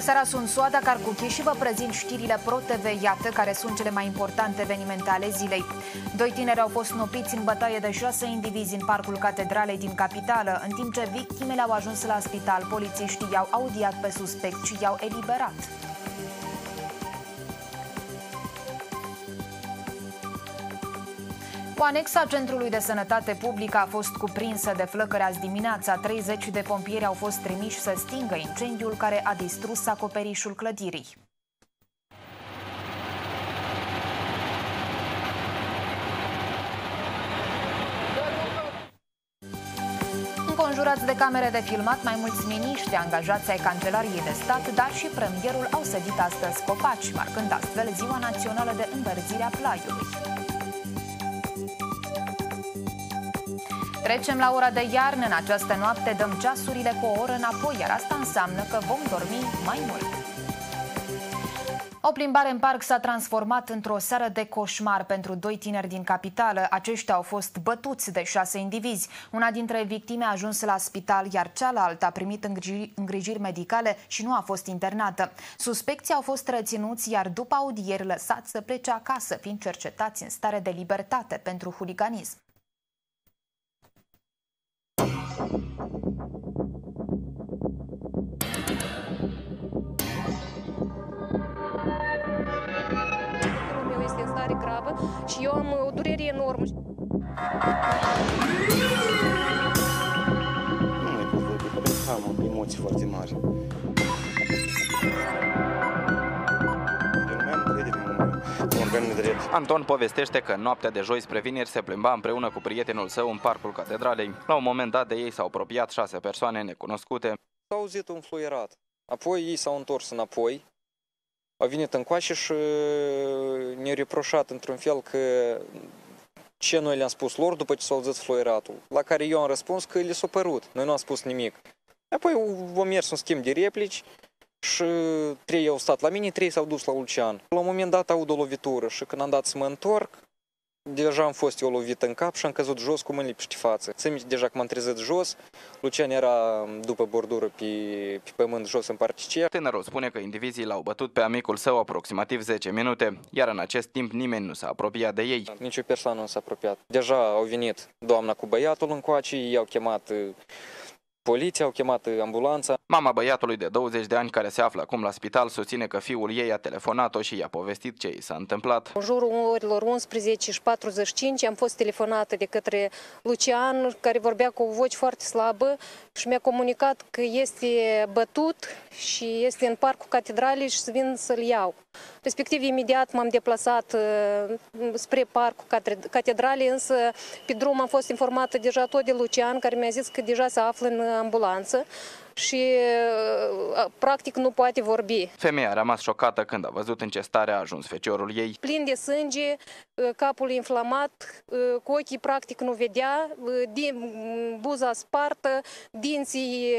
Bună seara, sunt Soada Carcuchi și vă prezint știrile Pro-TV. Iată care sunt cele mai importante evenimente ale zilei. Doi tineri au fost nopiți în bătaie de șase indivizi în parcul Catedralei din capitală, în timp ce victimele au ajuns la spital. Polițiștii i-au audiat pe suspect și i-au eliberat. O anexă a Centrului de Sănătate Publică a fost cuprinsă de flăcări azi dimineața. 30 de pompieri au fost trimiși să stingă incendiul care a distrus acoperișul clădirii. Înconjurați de camere de filmat, mai mulți miniștri angajați ai Cancelariei de Stat, dar și premierul au sădit astăzi copaci, marcând astfel Ziua Națională de Înverzire a Plaiului. Trecem la ora de iarnă. În această noapte dăm ceasurile cu o oră înapoi, iar asta înseamnă că vom dormi mai mult. O plimbare în parc s-a transformat într-o seară de coșmar pentru doi tineri din capitală. Aceștia au fost bătuți de șase indivizi. Una dintre victime a ajuns la spital, iar cealaltă a primit îngrijiri, îngrijiri medicale și nu a fost internată. Suspecții au fost reținuți, iar după audieri lăsați să plece acasă, fiind cercetați în stare de libertate pentru huliganism. Meu este în stare gravă și eu am o durere enormă. Nu mai pot vorbi, pentru că am emoții foarte mari. În în organele de drept. Anton povestește că în noaptea de joi spre vineri se plimba împreună cu prietenul său în parcul catedralei. La un moment dat de ei s-au apropiat șase persoane necunoscute. S-a auzit un fluierat. Apoi ei s-au întors înapoi, au venit încoace și ne-au reproșat într-un fel că ce noi le-am spus lor după ce s-au auzit fluieratul. La care eu am răspuns că le s-a părut. Noi nu am spus nimic. Apoi au mers un schimb de replici și trei au stat la mine, trei s-au dus la Lucian. La un moment dat aud o lovitură și când am dat să mă întorc, Deja am fost eu lovit în cap și am căzut jos cu mâinile peste față. Țin minte, deja că m-am trezit jos, Lucian era după bordură pe, pe pământ jos în particea. Tânărul spune că indivizii l-au bătut pe amicul său aproximativ 10 minute, iar în acest timp nimeni nu s-a apropiat de ei. Nici o persoană nu s-a apropiat. Deja au venit doamna cu băiatul încoace, i-au chemat Poliția au chemat ambulanța. Mama băiatului de 20 de ani care se află acum la spital susține că fiul ei a telefonat-o și i-a povestit ce i s-a întâmplat. În jurul orilor 11 și 45 am fost telefonată de către Lucian, care vorbea cu o voce foarte slabă și mi-a comunicat că este bătut și este în parcul catedralei și să vin să-l iau. Respectiv, imediat m-am deplasat uh, spre parcul catedralei, însă pe drum am fost informată deja tot de Lucian, care mi-a zis că deja se află în ambulanță și uh, practic nu poate vorbi. Femeia a rămas șocată când a văzut în ce stare a ajuns feciorul ei. Plin de sânge, uh, capul inflamat, cu ochii practic nu vedea, din buza spartă, dinții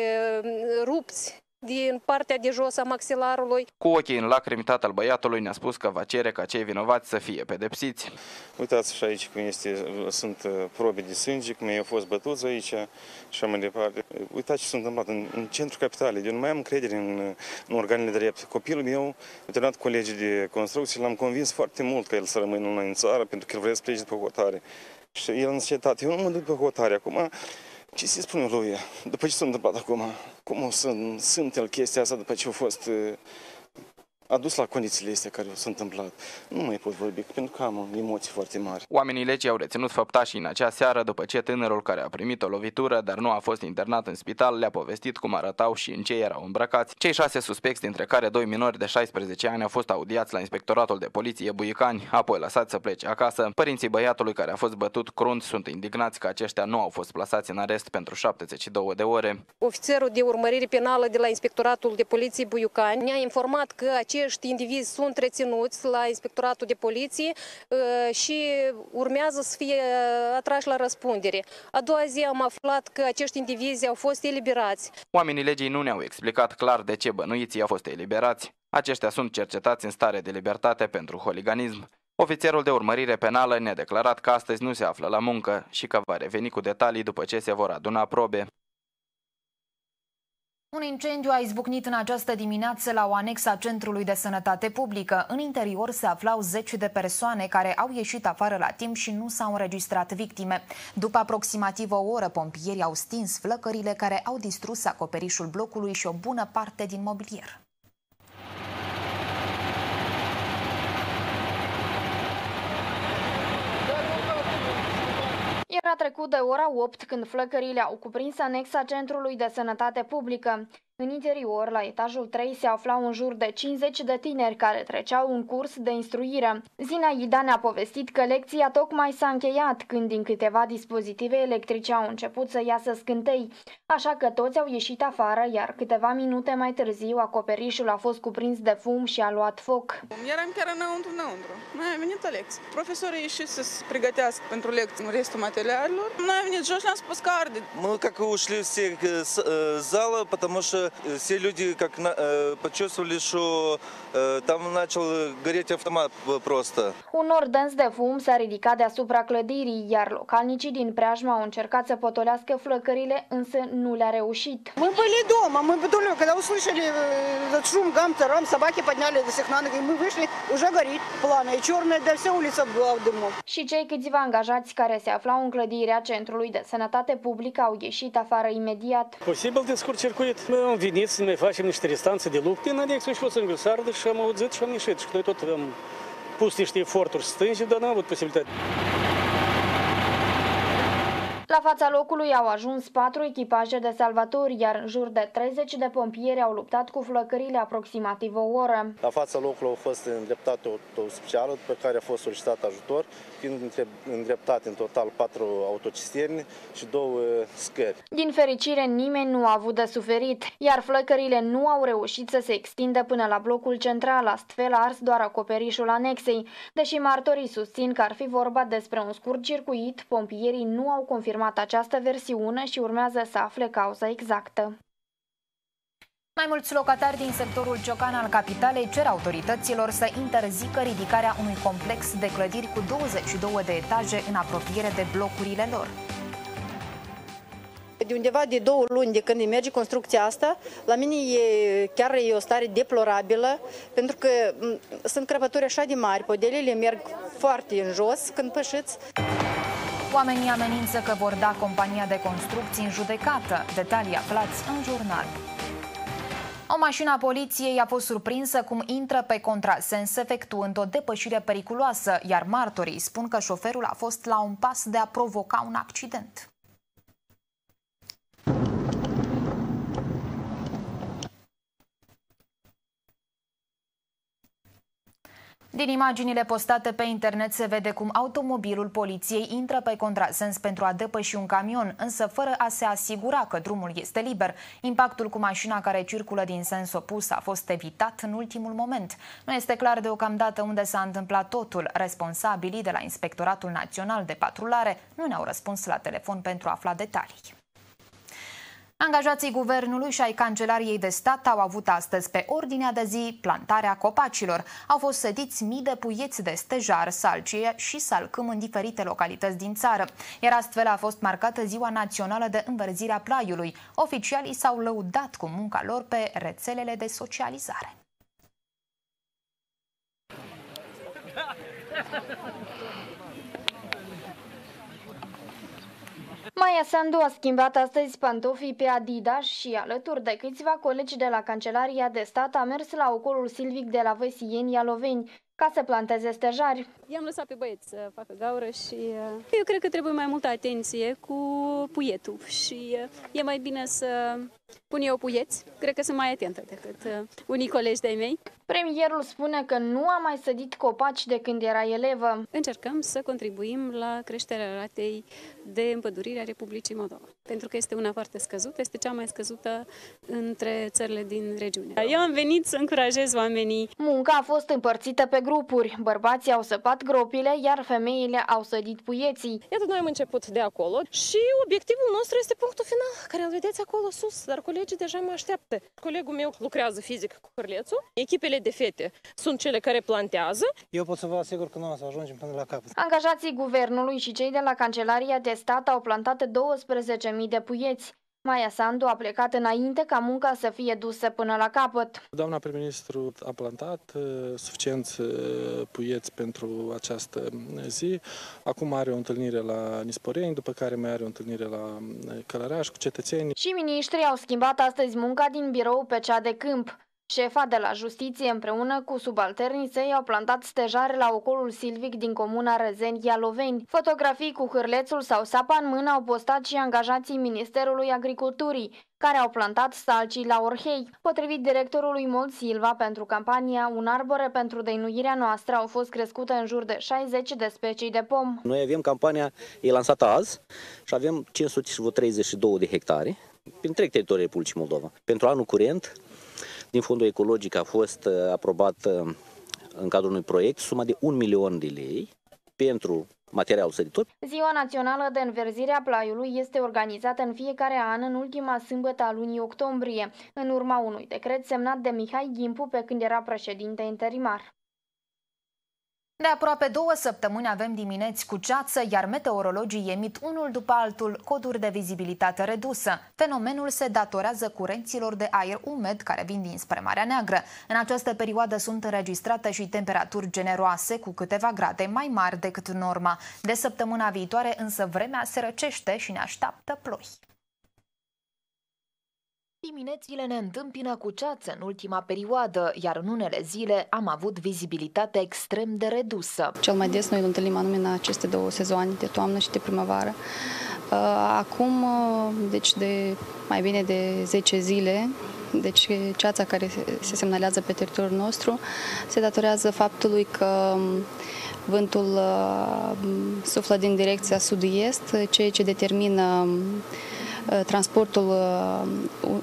rupți din partea de jos a maxilarului. Cu ochii în lacrimi, tatăl băiatului ne-a spus că va cere ca cei vinovați să fie pedepsiți. Uitați și aici cum este, sunt uh, probe de sânge, cum ei au fost bătuți aici și așa mai departe. Uitați ce s-a întâmplat în, în centrul capitalei. Eu nu mai am încredere în, în organele de drept. Copilul meu, a terminat colegii de construcție, l-am convins foarte mult că el să rămână în țară pentru că el vrea să plece pe hotare. Și el în cetate, eu nu mă duc pe hotare. Acum, ce să-i spun lui, după ce s-a întâmplat acum, cum o să sunt el chestia asta după ce a fost adus la condițiile astea care s-au întâmplat. Nu mai pot vorbi, pentru că am emoții foarte mari. Oamenii legii au reținut făptașii în acea seară după ce tânărul care a primit o lovitură, dar nu a fost internat în spital, le-a povestit cum arătau și în ce erau îmbrăcați. Cei șase suspecți, dintre care doi minori de 16 ani, au fost audiați la Inspectoratul de Poliție Buicani, apoi lăsați să plece acasă. Părinții băiatului care a fost bătut crunt sunt indignați că aceștia nu au fost plasați în arest pentru 72 de ore. Ofițerul de urmărire penală de la Inspectoratul de Poliție Buiucani ne-a informat că acești acești indivizi sunt reținuți la Inspectoratul de Poliție uh, și urmează să fie atrași la răspundere. A doua zi am aflat că acești indivizi au fost eliberați. Oamenii legii nu ne-au explicat clar de ce bănuiții au fost eliberați. Aceștia sunt cercetați în stare de libertate pentru holiganism. Ofițerul de urmărire penală ne-a declarat că astăzi nu se află la muncă și că va reveni cu detalii după ce se vor aduna probe. Un incendiu a izbucnit în această dimineață la o anexă a Centrului de Sănătate Publică. În interior se aflau zeci de persoane care au ieșit afară la timp și nu s-au înregistrat victime. După aproximativ o oră, pompierii au stins flăcările care au distrus acoperișul blocului și o bună parte din mobilier. Era trecut de ora 8 când flăcările au cuprins anexa Centrului de Sănătate Publică. În interior, la etajul 3, se aflau în jur de 50 de tineri care treceau un curs de instruire. Zina Ida ne-a povestit că lecția tocmai s-a încheiat când din câteva dispozitive electrice au început să iasă scântei, așa că toți au ieșit afară, iar câteva minute mai târziu acoperișul a fost cuprins de fum și a luat foc. Eram chiar înăuntru, înăuntru. Noi am venit la lecție. Profesorii ieșit să se pregătească pentru lecții în restul materialelor. Noi am venit jos și am spus că arde. Мы как ушли все с зала, потому что все люди как на, почувствовали, что там начал гореть автомат просто. Un nor dens de fum s-a ridicat deasupra clădirii, iar localnicii din preajmă au încercat să potolească flăcările, însă nu le-a reușit. Мы были doма, мы потом, когда услышали этот шум, гам, тарам, собаки подняли до всех на ноги, мы вышли, уже горит пламя, и черная, да вся улица была в дыму. Și cei câțiva angajați care se aflau în clădirea Centrului de Sănătate Publică au ieșit afară imediat. Posibil de scurt-circuit. Noi am venit să ne facem niște restanțe de lupte în anexă și fost în găsardă și am auzit și am ieșit. Și noi tot am pus niște eforturi stângi, dar n-am avut posibilitate. La fața locului au ajuns patru echipaje de salvatori, iar în jur de 30 de pompieri au luptat cu flăcările aproximativ o oră. La fața locului a fost îndreptată o specială pe care a fost solicitat ajutor, fiind îndreptate în total patru autocisterne și două scări. Din fericire, nimeni nu a avut de suferit, iar flăcările nu au reușit să se extindă până la blocul central, astfel a ars doar acoperișul anexei. Deși martorii susțin că ar fi vorba despre un scurt circuit, pompierii nu au confirmat confirmat această versiune și urmează să afle cauza exactă. Mai mulți locatari din sectorul Ciocan al capitalei cer autorităților să interzică ridicarea unui complex de clădiri cu 22 de etaje în apropiere de blocurile lor. De undeva de două luni de când merge construcția asta, la mine e, chiar e o stare deplorabilă, pentru că sunt crăpături așa de mari, podelele merg foarte în jos când pășiți. Oamenii amenință că vor da compania de construcții în judecată. Detalii aflați în jurnal. O mașină a poliției a fost surprinsă cum intră pe contrasens efectuând o depășire periculoasă, iar martorii spun că șoferul a fost la un pas de a provoca un accident. Din imaginile postate pe internet se vede cum automobilul poliției intră pe contrasens pentru a depăși un camion, însă fără a se asigura că drumul este liber. Impactul cu mașina care circulă din sens opus a fost evitat în ultimul moment. Nu este clar deocamdată unde s-a întâmplat totul. Responsabilii de la Inspectoratul Național de Patrulare nu ne-au răspuns la telefon pentru a afla detalii. Angajații guvernului și ai Cancelariei de Stat au avut astăzi pe ordinea de zi plantarea copacilor. Au fost sediți mii de puieți de stejar, salcie și salcâm în diferite localități din țară. Iar astfel a fost marcată Ziua Națională de Înverzire a Plaiului. Oficialii s-au lăudat cu munca lor pe rețelele de socializare. Maia Sandu a schimbat astăzi pantofii pe Adidas și alături de câțiva colegi de la Cancelaria de Stat a mers la ocolul silvic de la Văsieni Ialoveni ca să planteze stejari. I-am lăsat pe băieți să facă gaură și uh, eu cred că trebuie mai multă atenție cu puietul și uh, e mai bine să pun eu puieți. Cred că sunt mai atentă decât uh, unii colegi de-ai mei. Premierul spune că nu a mai sădit copaci de când era elevă. Încercăm să contribuim la creșterea ratei de împădurire a Republicii Moldova, pentru că este una foarte scăzută, este cea mai scăzută între țările din regiune. Eu am venit să încurajez oamenii. Munca a fost împărțită pe grupuri. Bărbații au săpat gropile, iar femeile au sădit puieții. Iată, noi am început de acolo și obiectivul nostru este punctul final, care îl vedeți acolo sus, dar colegii deja mă așteaptă. Colegul meu lucrează fizic cu hârlețul, echipele de fete sunt cele care plantează. Eu pot să vă asigur că nu o să ajungem până la capăt. Angajații guvernului și cei de la Cancelaria de Stat au plantat 12.000 de puieți. Maia Sandu a plecat înainte ca munca să fie dusă până la capăt. Doamna prim-ministru a plantat uh, suficienți uh, puieți pentru această zi. Acum are o întâlnire la Nisporeni, după care mai are o întâlnire la uh, Călăraș cu cetățenii. Și miniștrii au schimbat astăzi munca din birou pe cea de câmp. Șefa de la justiție împreună cu subalternii săi au plantat stejare la ocolul silvic din comuna Răzeni-Ialoveni. Fotografii cu hârlețul sau sapa în mână au postat și angajații Ministerului Agriculturii, care au plantat salcii la Orhei. Potrivit directorului Mold Silva pentru campania Un arbore pentru deinuirea noastră au fost crescute în jur de 60 de specii de pom. Noi avem campania, e lansată azi și avem 532 de hectare pe întreg teritoriul Republicii Moldova. Pentru anul curent, din fondul ecologic a fost uh, aprobat uh, în cadrul unui proiect suma de un milion de lei pentru materialul săditor. Ziua Națională de Înverzire a Plaiului este organizată în fiecare an în ultima sâmbătă a lunii octombrie, în urma unui decret semnat de Mihai Gimpu pe când era președinte interimar. De aproape două săptămâni avem dimineți cu ceață, iar meteorologii emit unul după altul coduri de vizibilitate redusă. Fenomenul se datorează curenților de aer umed care vin dinspre Marea Neagră. În această perioadă sunt înregistrate și temperaturi generoase cu câteva grade mai mari decât norma. De săptămâna viitoare însă vremea se răcește și ne așteaptă ploi. Diminețile ne întâmpină cu ceață în ultima perioadă, iar în unele zile am avut vizibilitate extrem de redusă. Cel mai des noi îl întâlnim anume în aceste două sezoane, de toamnă și de primăvară. Uh, acum, uh, deci de mai bine de 10 zile, deci ceața care se semnalează pe teritoriul nostru se datorează faptului că um, vântul uh, suflă din direcția sud-est, ceea ce determină um, Uh, transportul uh,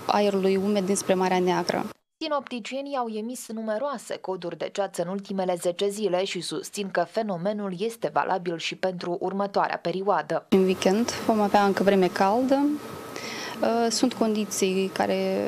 aerului umed dinspre Marea Neagră. Sinopticienii au emis numeroase coduri de ceață în ultimele 10 zile și susțin că fenomenul este valabil și pentru următoarea perioadă. În weekend vom avea încă vreme caldă. Uh, sunt condiții care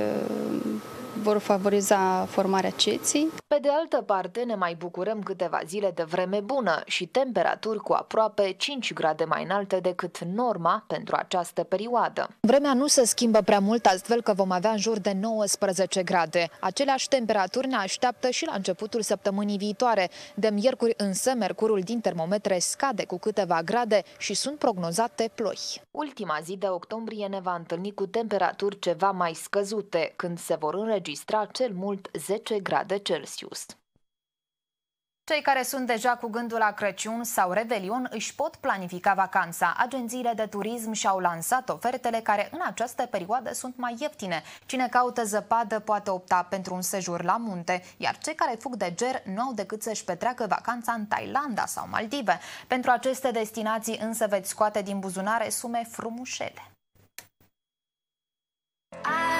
vor favoriza formarea ceții. Pe de altă parte, ne mai bucurăm câteva zile de vreme bună și temperaturi cu aproape 5 grade mai înalte decât norma pentru această perioadă. Vremea nu se schimbă prea mult, astfel că vom avea în jur de 19 grade. Aceleași temperaturi ne așteaptă și la începutul săptămânii viitoare. De miercuri însă, mercurul din termometre scade cu câteva grade și sunt prognozate ploi. Ultima zi de octombrie ne va întâlni cu temperaturi ceva mai scăzute, când se vor înregistra cel mult 10 grade Celsius. Cei care sunt deja cu gândul la Crăciun sau Revelion își pot planifica vacanța. Agențiile de turism și-au lansat ofertele care în această perioadă sunt mai ieftine. Cine caută zăpadă poate opta pentru un sejur la munte, iar cei care fug de ger nu au decât să-și petreacă vacanța în Thailanda sau Maldive. Pentru aceste destinații însă veți scoate din buzunare sume frumușele. I'm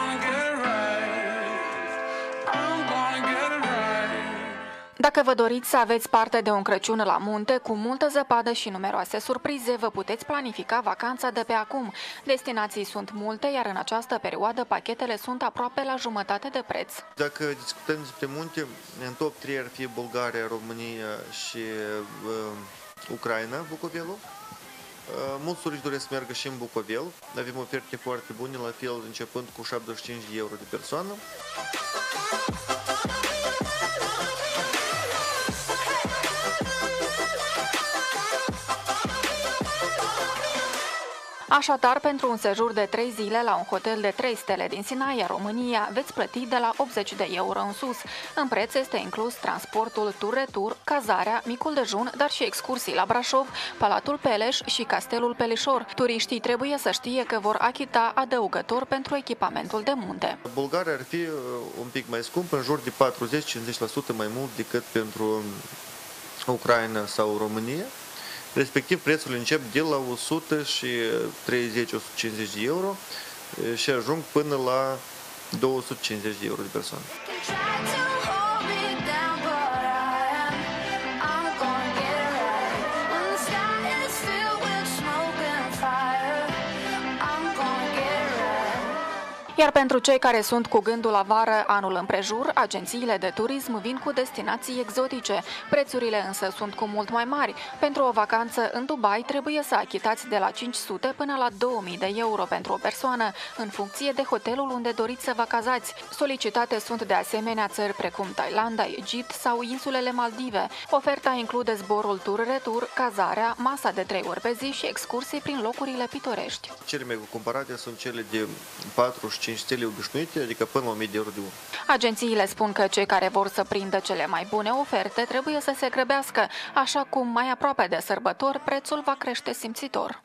Dacă vă doriți să aveți parte de un Crăciun la munte cu multă zăpadă și numeroase surprize, vă puteți planifica vacanța de pe acum. Destinații sunt multe, iar în această perioadă pachetele sunt aproape la jumătate de preț. Dacă discutăm despre munte, în top 3 ar fi Bulgaria, România și uh, Ucraina, Bucovelul. Uh, mulți turiști doresc să meargă și în Bucovel. Avem oferte foarte bune, la fel începând cu 75 de euro de persoană. Așadar, pentru un sejur de 3 zile la un hotel de 3 stele din Sinaia, România, veți plăti de la 80 de euro în sus. În preț este inclus transportul tur-retur, cazarea, micul dejun, dar și excursii la Brașov, Palatul Peleș și Castelul Pelișor. Turiștii trebuie să știe că vor achita adăugător pentru echipamentul de munte. Bulgaria ar fi uh, un pic mai scump, în jur de 40-50% mai mult decât pentru Ucraina sau România. Respectiv, prețurile încep de la 100 și 30-150 de euro și ajung până la 250 de euro de persoană. Iar pentru cei care sunt cu gândul la vară anul împrejur, agențiile de turism vin cu destinații exotice. Prețurile însă sunt cu mult mai mari. Pentru o vacanță în Dubai trebuie să achitați de la 500 până la 2000 de euro pentru o persoană, în funcție de hotelul unde doriți să vă cazați. Solicitate sunt de asemenea țări precum Thailanda, Egipt sau insulele Maldive. Oferta include zborul tur-retur, cazarea, masa de trei ori pe zi și excursii prin locurile pitorești. Cele mai cumpărate sunt cele de 4 și 5 stele obișnuite, adică până la 1000 de euro de unul. Agențiile spun că cei care vor să prindă cele mai bune oferte trebuie să se grăbească, așa cum mai aproape de sărbători prețul va crește simțitor.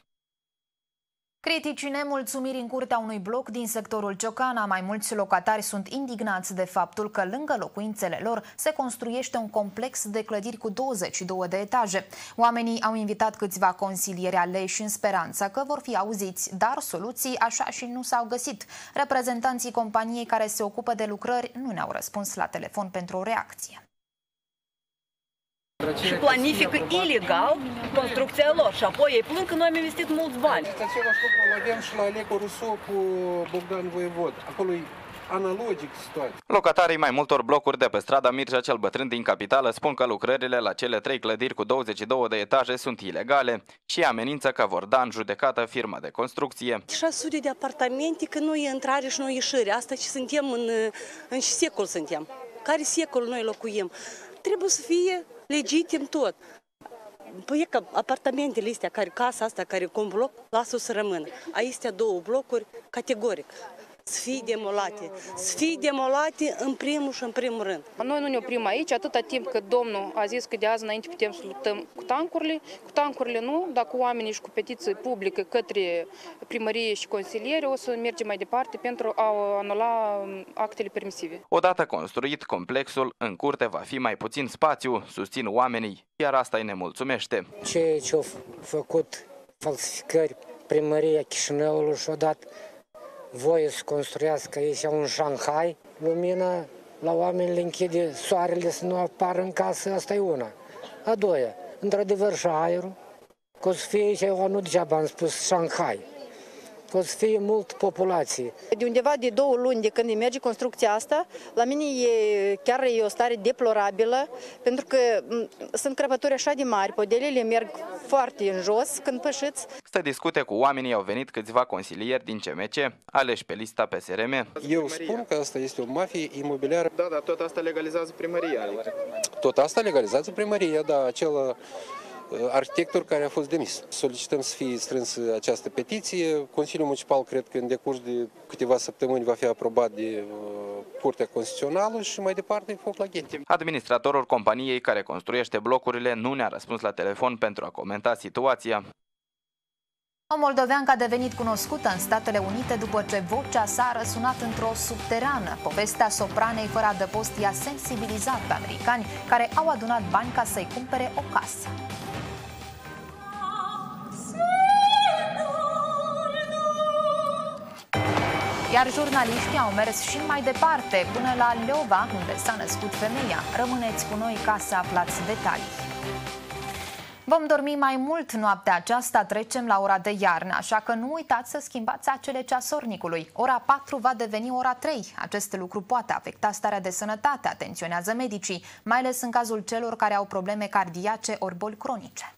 Criticii nemulțumiri în curtea unui bloc din sectorul Ciocana, mai mulți locatari sunt indignați de faptul că lângă locuințele lor se construiește un complex de clădiri cu 22 de etaje. Oamenii au invitat câțiva consilieri aleși în speranța că vor fi auziți, dar soluții așa și nu s-au găsit. Reprezentanții companiei care se ocupă de lucrări nu ne-au răspuns la telefon pentru o reacție și planifică ilegal construcția lor și apoi ei plâng că noi am investit mulți bani. Același lucru îl avem și la Aleco Russo cu Bogdan Voievod. Acolo e analogic situația. Locatarii mai multor blocuri de pe strada Mircea cel Bătrân din capitală spun că lucrările la cele trei clădiri cu 22 de etaje sunt ilegale și amenință că vor da în judecată firma de construcție. 600 de apartamente că nu e intrare și nu e ieșire. Asta ce suntem în, în ce secol suntem. Care secol noi locuim? Trebuie să fie legitim tot. Păi că apartamentele astea, care, casa asta, care cu un bloc, lasă-o să rămână. Aici două blocuri, categoric să fie demolate. Să fie demolate în primul și în primul rând. Noi nu ne oprim aici, atâta timp cât domnul a zis că de azi înainte putem să luptăm cu tancurile. Cu tancurile nu, dar cu oamenii și cu petiții publică către primărie și consiliere o să mergem mai departe pentru a anula actele permisive. Odată construit complexul, în curte va fi mai puțin spațiu, susțin oamenii, iar asta îi nemulțumește. Ce ce-au făcut falsificări primăria Chișinăului și odată voie să construiască aici un Shanghai, lumina la oameni le închide soarele să nu apară în casă, asta e una. A doua, într-adevăr și aerul, că o să fie aici, eu nu degeaba am spus Shanghai o să fie mult populație. De undeva de două luni de când merge construcția asta, la mine e chiar e o stare deplorabilă, pentru că sunt crăpături așa de mari, podelele merg foarte în jos când pășiți. Să discute cu oamenii au venit câțiva consilieri din CMC, aleși pe lista PSRM. Eu spun că asta este o mafie imobiliară. Da, dar tot asta legalizează primăria. Tot asta legalizează primăria, da, acela arhitectul care a fost demis. Solicităm să fie strânsă această petiție. Consiliul Municipal cred că în decurs de câteva săptămâni va fi aprobat de uh, Curtea Constituțională și mai departe foc la ghete. Administratorul companiei care construiește blocurile nu ne-a răspuns la telefon pentru a comenta situația. O moldoveancă a devenit cunoscută în Statele Unite după ce vocea sa a răsunat într-o subterană. Povestea sopranei fără adăpost i-a sensibilizat pe americani care au adunat bani ca să-i cumpere o casă. Iar jurnaliștii au mers și mai departe, până la Leova, unde s-a născut femeia. Rămâneți cu noi ca să aflați detalii. Vom dormi mai mult noaptea aceasta, trecem la ora de iarnă, așa că nu uitați să schimbați acele ceasornicului. Ora 4 va deveni ora 3. Acest lucru poate afecta starea de sănătate, atenționează medicii, mai ales în cazul celor care au probleme cardiace ori boli cronice.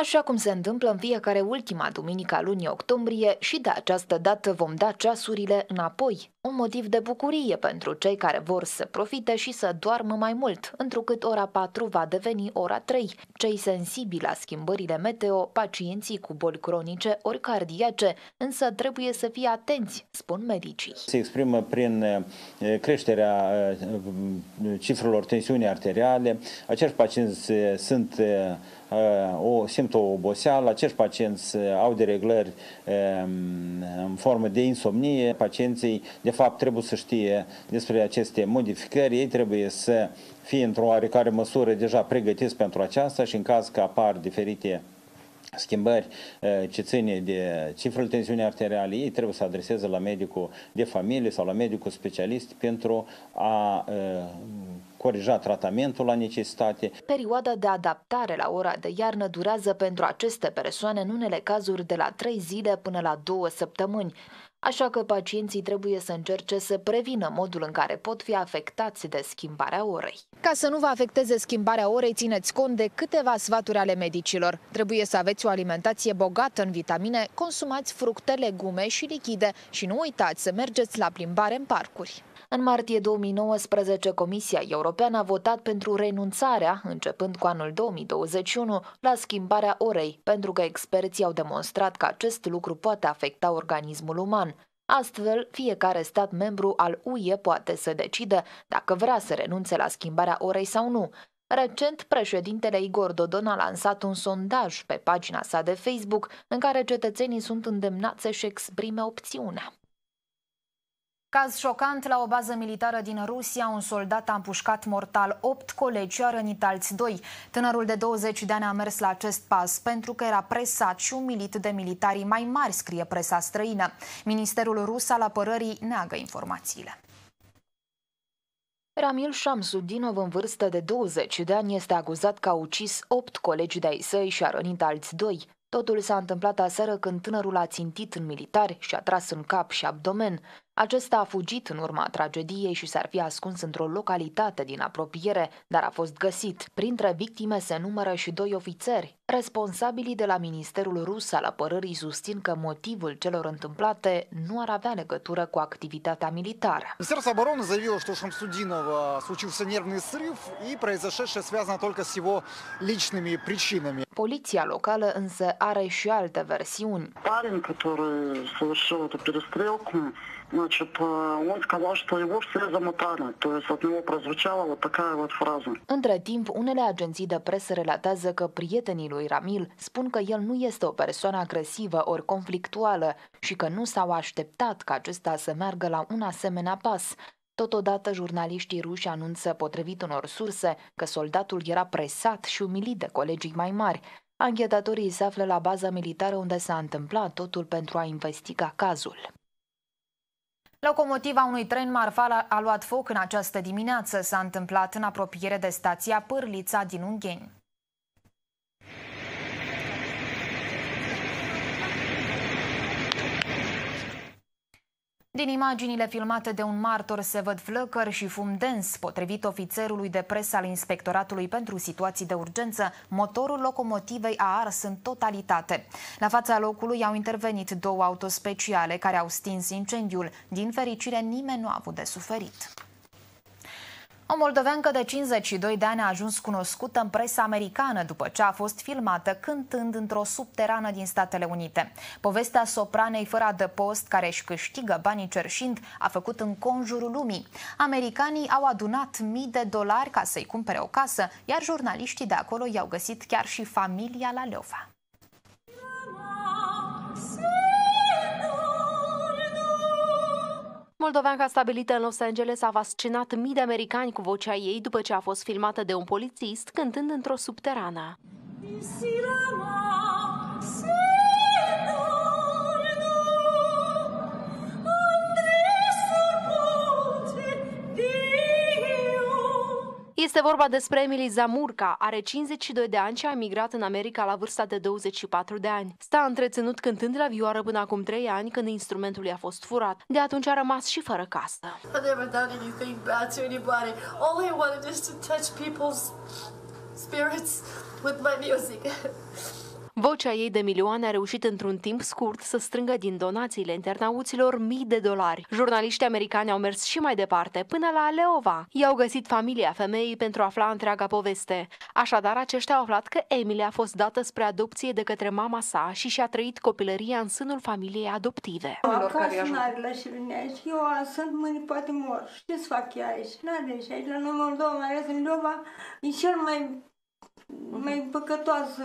Așa cum se întâmplă în fiecare ultima duminică a lunii octombrie și de această dată vom da ceasurile înapoi. Un motiv de bucurie pentru cei care vor să profite și să doarmă mai mult, întrucât ora 4 va deveni ora 3. Cei sensibili la schimbările meteo, pacienții cu boli cronice ori cardiace, însă trebuie să fie atenți, spun medicii. Se exprimă prin eh, creșterea eh, cifrelor tensiunii arteriale. Acești pacienți eh, sunt o, simt o oboseală, acești pacienți au dereglări în formă de insomnie, pacienții de fapt trebuie să știe despre aceste modificări, ei trebuie să fie într-o oarecare măsură deja pregătiți pentru aceasta și în caz că apar diferite schimbări ce ține de cifrele tensiunii arteriale, ei trebuie să adreseze la medicul de familie sau la medicul specialist pentru a corija tratamentul la necesitate. Perioada de adaptare la ora de iarnă durează pentru aceste persoane în unele cazuri de la 3 zile până la 2 săptămâni. Așa că pacienții trebuie să încerce să prevină modul în care pot fi afectați de schimbarea orei. Ca să nu vă afecteze schimbarea orei, țineți cont de câteva sfaturi ale medicilor. Trebuie să aveți o alimentație bogată în vitamine, consumați fructe, legume și lichide și nu uitați să mergeți la plimbare în parcuri. În martie 2019, Comisia Europeană a votat pentru renunțarea, începând cu anul 2021, la schimbarea orei, pentru că experții au demonstrat că acest lucru poate afecta organismul uman. Astfel, fiecare stat membru al UE poate să decide dacă vrea să renunțe la schimbarea orei sau nu. Recent, președintele Igor Dodon a lansat un sondaj pe pagina sa de Facebook în care cetățenii sunt îndemnați să-și exprime opțiunea. Caz șocant la o bază militară din Rusia, un soldat a împușcat mortal 8 colegi, a rănit alți doi. Tânărul de 20 de ani a mers la acest pas pentru că era presat și umilit de militarii mai mari, scrie presa străină. Ministerul rus al apărării neagă informațiile. Ramil Shamsudinov, în vârstă de 20 de ani, este acuzat că a ucis 8 colegi de-ai săi și a rănit alți doi. Totul s-a întâmplat aseară când tânărul a țintit în militari și a tras în cap și abdomen. Acesta a fugit în urma tragediei și s-ar fi ascuns într-o localitate din apropiere, dar a fost găsit. Printre victime se numără și doi ofițeri. Responsabilii de la Ministerul Rus al Apărării susțin că motivul celor întâmplate nu ar avea legătură cu activitatea militară. Министерство обороны заявило, что у Шамсудинова случился нервный срыв и произошедшее связано только с его личными причинами. Poliția locală însă are și alte versiuni. Парень, который совершил эту перестрелку, Значит, он сказал, что его все замотали. То есть от него прозвучала вот такая вот фраза. Între timp, unele agenții de presă relatează că prietenii lui Ramil spun că el nu este o persoană agresivă ori conflictuală și că nu s-au așteptat ca acesta să meargă la un asemenea pas. Totodată, jurnaliștii ruși anunță, potrivit unor surse, că soldatul era presat și umilit de colegii mai mari. Anchetatorii se află la baza militară unde s-a întâmplat totul pentru a investiga cazul. Locomotiva unui tren marfal a luat foc în această dimineață. S-a întâmplat în apropiere de stația Pârlița din Ungheni. Din imaginile filmate de un martor se văd flăcări și fum dens. Potrivit ofițerului de presă al Inspectoratului pentru Situații de Urgență, motorul locomotivei a ars în totalitate. La fața locului au intervenit două autospeciale care au stins incendiul. Din fericire, nimeni nu a avut de suferit. O moldoveancă de 52 de ani a ajuns cunoscută în presa americană după ce a fost filmată cântând într-o subterană din Statele Unite. Povestea sopranei fără adăpost, care își câștigă banii cerșind, a făcut în conjurul lumii. Americanii au adunat mii de dolari ca să-i cumpere o casă, iar jurnaliștii de acolo i-au găsit chiar și familia la Leova. Moldoveanca stabilită în Los Angeles a fascinat mii de americani cu vocea ei după ce a fost filmată de un polițist cântând într-o subterană. Este vorba despre Emily Zamurca, are 52 de ani și a emigrat în America la vârsta de 24 de ani. S-a întreținut cântând la vioară până acum 3 ani când instrumentul i-a fost furat. De atunci a rămas și fără casă. I never done anything bad to anybody. All I wanted is to touch people's spirits with my music. Vocea ei de milioane a reușit într-un timp scurt să strângă din donațiile internauților mii de dolari. Jurnaliștii americani au mers și mai departe, până la Leova. I-au găsit familia femeii pentru a afla întreaga poveste. Așadar, aceștia au aflat că Emily a fost dată spre adopție de către mama sa și și-a trăit copilăria în sânul familiei adoptive. Acasă n-are la aici. Eu sunt mâine poate mor. Ce să fac ea aici? N-are și aici la noi Moldova, mai ales în Leova, e cel mai mai păcătoasă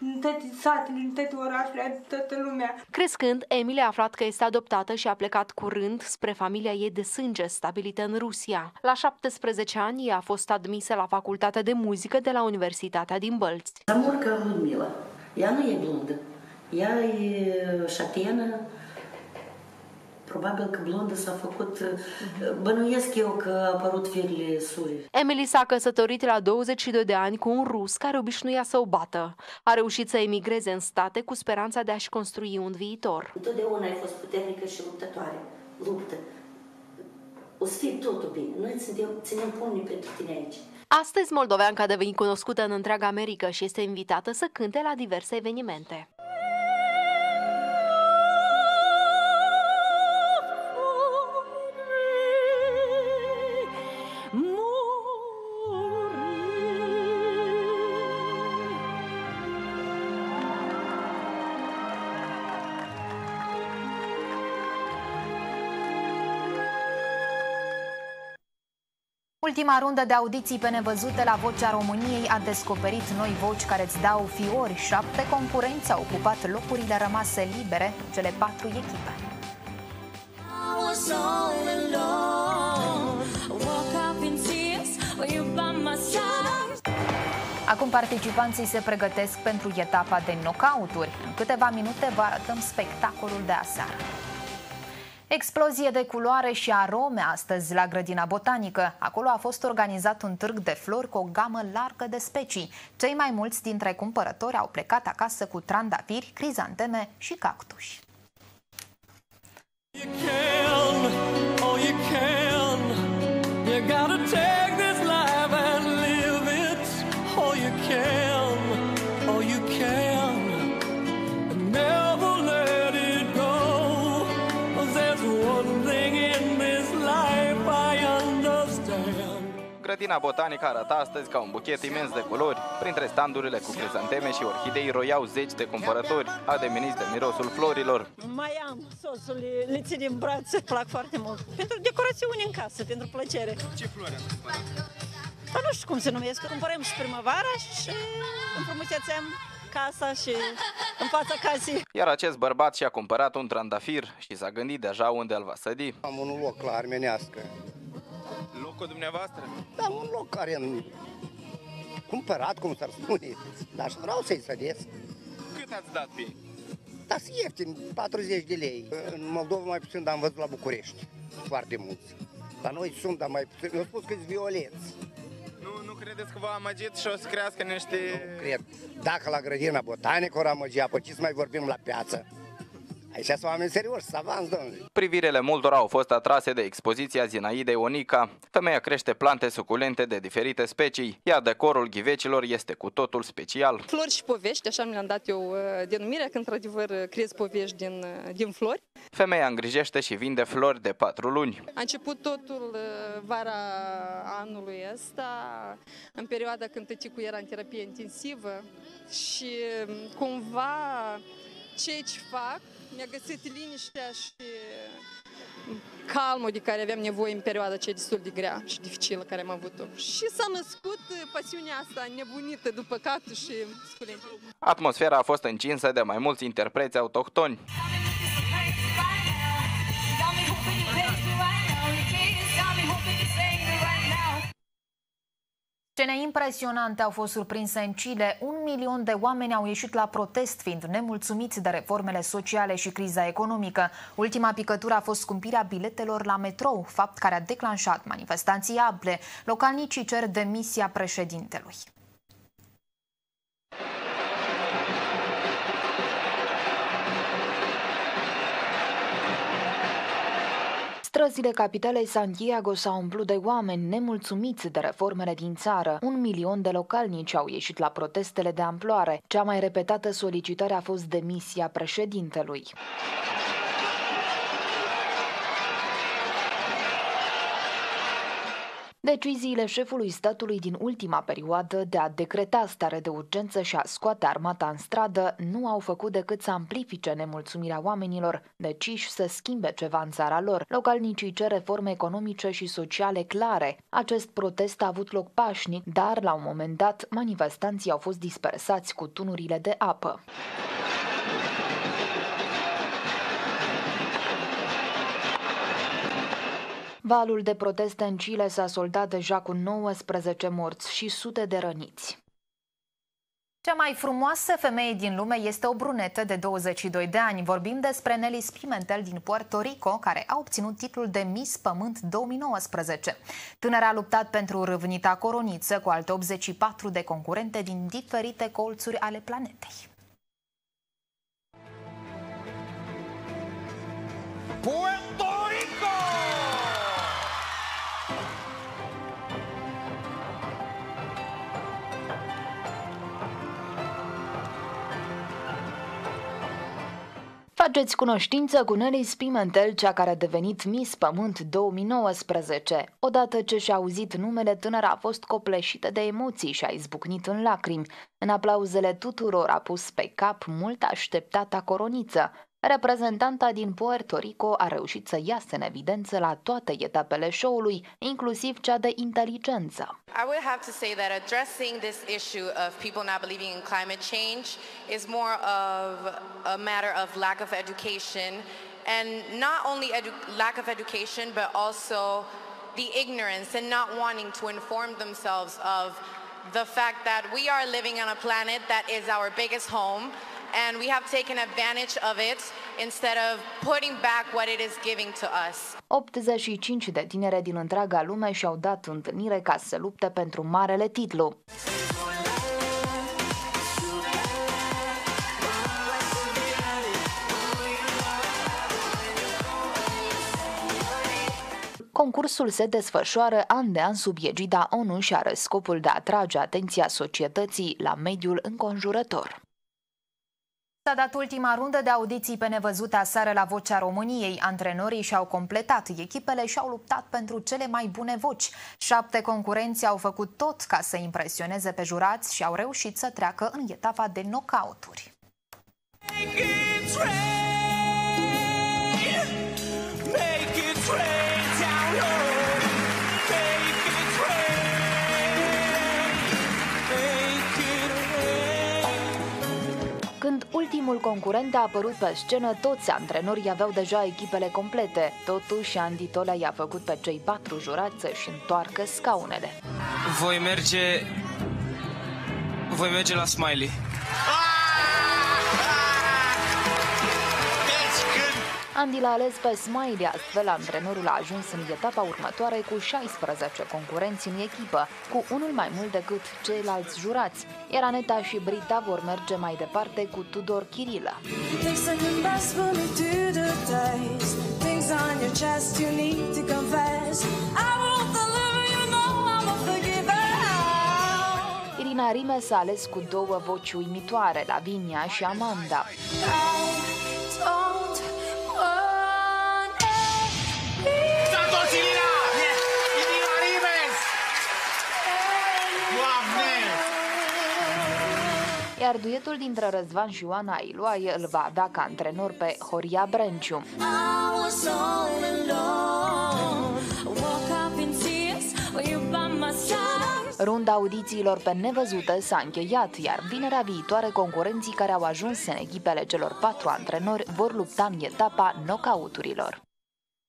în toate satele, în toate orașele, toată lumea. Crescând, Emily a aflat că este adoptată și a plecat curând spre familia ei de sânge stabilită în Rusia. La 17 ani, ea a fost admisă la facultatea de muzică de la Universitatea din Bălți. Zamurca Ludmila. Ea nu e blondă. Ea e șatenă, Probabil că blondă s-a făcut, bănuiesc eu că a apărut firile suri. Emily s-a căsătorit la 22 de ani cu un rus care obișnuia să o bată. A reușit să emigreze în state cu speranța de a-și construi un viitor. Întotdeauna ai fost puternică și luptătoare. Luptă. O să fie totul bine. Noi suntem, ținem pumnii pentru tine aici. Astăzi Moldoveanca a devenit cunoscută în întreaga Americă și este invitată să cânte la diverse evenimente. Ultima rundă de audiții pe nevăzute la Vocea României a descoperit noi voci care îți dau fiori. Șapte concurenți au ocupat locurile rămase libere, cele patru echipe. Acum participanții se pregătesc pentru etapa de knockout-uri. În câteva minute vă arătăm spectacolul de aseară. Explozie de culoare și arome astăzi la Grădina Botanică. Acolo a fost organizat un târg de flori cu o gamă largă de specii. Cei mai mulți dintre cumpărători au plecat acasă cu trandafiri, crizanteme și cactuși. You can, oh you can. You gotta take Grădina botanică arăta astăzi ca un buchet imens de culori. Printre standurile cu crizanteme și orhidei roiau zeci de cumpărători, ademeniți de mirosul florilor. Mai am sosul, le, le țin în brațe, plac foarte mult. Pentru decorațiune în casă, pentru plăcere. Ce flori ați cumpărat? Dar nu știu cum se numesc. Cumpărăm și primăvara și înfrumusețem casa și în fața casei. Iar acest bărbat și-a cumpărat un trandafir și s-a gândit deja unde îl va sădi. Am un loc la armenească. Locul dumneavoastră? Da, un loc care am cumpărat, cum s-ar spune, dar și vreau să-i sădesc. Cât ați dat pe ei? Dar sunt ieftin, 40 de lei. În Moldova mai puțin, dar am văzut la București. Foarte mulți. La noi sunt, dar mai puțin. Eu spus că sunt violeți. Nu, nu credeți că v-a amăgit și o să crească niște... Nu cred. Dacă la grădina botanică o amăgea, pe ce să mai vorbim la piață? Aici sunt oameni serioși, savanți, domnule. Privirele multora au fost atrase de expoziția Zinaidei Onica. Femeia crește plante suculente de diferite specii, iar decorul ghivecilor este cu totul special. Flori și povești, așa mi le-am dat eu uh, denumirea, că într-adevăr uh, crez povești din, uh, din flori. Femeia îngrijește și vinde flori de patru luni. A început totul vara anului ăsta, în perioada când tăticul era în terapie intensivă și um, cumva ceea ce fac mi-a găsit liniștea și calmul de care aveam nevoie în perioada aceea destul de grea și dificilă care am avut-o. Și s-a născut pasiunea asta nebunită după cactus și sculente. Atmosfera a fost încinsă de mai mulți interpreți autohtoni. Scene impresionante au fost surprinse în Chile. Un milion de oameni au ieșit la protest, fiind nemulțumiți de reformele sociale și criza economică. Ultima picătură a fost scumpirea biletelor la metrou, fapt care a declanșat manifestații able. Localnicii cer demisia președintelui. Străzile capitalei Santiago s-au umplut de oameni nemulțumiți de reformele din țară. Un milion de localnici au ieșit la protestele de amploare. Cea mai repetată solicitare a fost demisia președintelui. Deciziile șefului statului din ultima perioadă de a decreta stare de urgență și a scoate armata în stradă nu au făcut decât să amplifice nemulțumirea oamenilor, deciși să schimbe ceva în țara lor. Localnicii cer reforme economice și sociale clare. Acest protest a avut loc pașnic, dar la un moment dat manifestanții au fost dispersați cu tunurile de apă. Valul de proteste în Chile s-a soldat deja cu 19 morți și sute de răniți. Cea mai frumoasă femeie din lume este o brunetă de 22 de ani. Vorbim despre Nelly Pimentel din Puerto Rico, care a obținut titlul de Miss Pământ 2019. Tânăra a luptat pentru râvnita coroniță cu alte 84 de concurente din diferite colțuri ale planetei. Puerto Faceți cunoștință cu Nelly Pimentel, cea care a devenit Miss Pământ 2019. Odată ce și-a auzit numele, tânăra a fost copleșită de emoții și a izbucnit în lacrimi. În aplauzele tuturor a pus pe cap mult așteptata coroniță. Reprezentanta din Puerto Rico a reușit să iasă în evidență la toate etapele show-ului, inclusiv cea de inteligență. I would have to say that addressing this issue of people not believing in climate change is more of a matter of lack of education and not only lack of education but also the ignorance and not wanting to inform themselves of the fact that we are living on a planet that is our biggest home and we have taken advantage of it instead of putting back what it is giving to us. 85 de tinere din întreaga lume și-au dat întâlnire ca să lupte pentru marele titlu. Concursul se desfășoară an de an sub egida ONU și are scopul de a atrage atenția societății la mediul înconjurător. S-a dat ultima rundă de audiții pe nevăzute aseară la Vocea României. Antrenorii și-au completat echipele și au luptat pentru cele mai bune voci. Șapte concurenți au făcut tot ca să impresioneze pe jurați și au reușit să treacă în etapa de knockout-uri. Make it rain, make it rain ultimul concurent a apărut pe scenă, toți antrenorii aveau deja echipele complete. Totuși, Andy Tolea i-a făcut pe cei patru jurați să-și întoarcă scaunele. Voi merge... Voi merge la Smiley. Andy l-a ales pe Smiley, astfel antrenorul a ajuns în etapa următoare cu 16 concurenți în echipă, cu unul mai mult decât ceilalți jurați, iar Aneta și Brita vor merge mai departe cu Tudor Chirilă. Irina Rime s-a ales cu două voci uimitoare, Lavinia și Amanda. Iar duetul dintre Răzvan și Oana Iloaie îl va avea ca antrenor pe Horia Brenciu. Runda audițiilor pe nevăzute s-a încheiat, iar vinerea viitoare concurenții care au ajuns în echipele celor patru antrenori vor lupta în etapa knockout-urilor.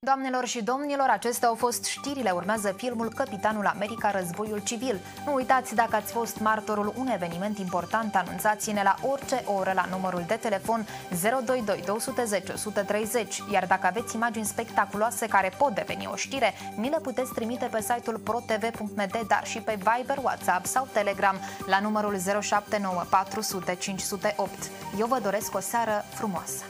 Doamnelor și domnilor, acestea au fost știrile. Urmează filmul Capitanul America, Războiul Civil. Nu uitați, dacă ați fost martorul un eveniment important, anunțați-ne la orice oră la numărul de telefon 022 210 130. Iar dacă aveți imagini spectaculoase care pot deveni o știre, ni le puteți trimite pe site-ul protv.md, dar și pe Viber, WhatsApp sau Telegram la numărul 079 400 508. Eu vă doresc o seară frumoasă!